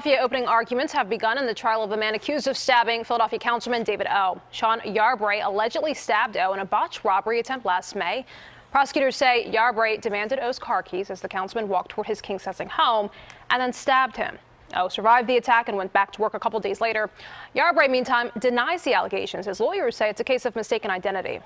Philadelphia opening arguments have begun in the trial of a man accused of stabbing Philadelphia Councilman David O. Sean Yarbrough allegedly stabbed O in a botched robbery attempt last May. Prosecutors say Yarbrough demanded Oh's car keys as the councilman walked toward his Kingsessing home and then stabbed him. O survived the attack and went back to work a couple days later. Yarbrough, meantime, denies the allegations. His lawyers say it's a case of mistaken identity.